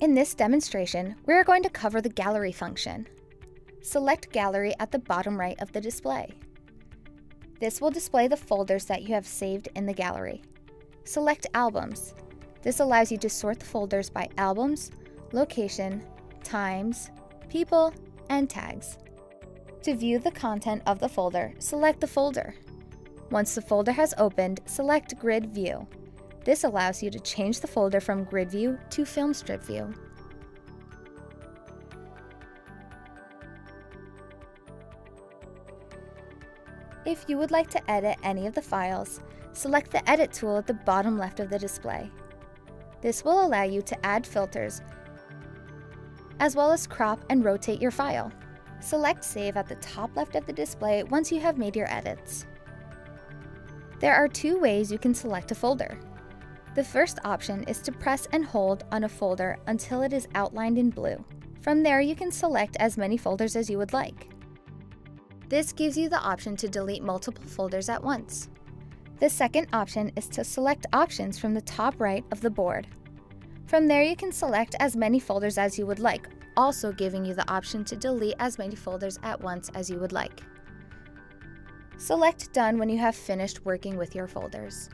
In this demonstration, we are going to cover the gallery function. Select Gallery at the bottom right of the display. This will display the folders that you have saved in the gallery. Select Albums. This allows you to sort the folders by albums, location, times, people, and tags. To view the content of the folder, select the folder. Once the folder has opened, select Grid View. This allows you to change the folder from Grid View to Film Strip View. If you would like to edit any of the files, select the Edit tool at the bottom left of the display. This will allow you to add filters, as well as crop and rotate your file. Select Save at the top left of the display once you have made your edits. There are two ways you can select a folder. The first option is to press and hold on a folder until it is outlined in blue. From there, you can select as many folders as you would like. This gives you the option to delete multiple folders at once. The second option is to select options from the top right of the board. From there, you can select as many folders as you would like, also giving you the option to delete as many folders at once as you would like. Select Done when you have finished working with your folders.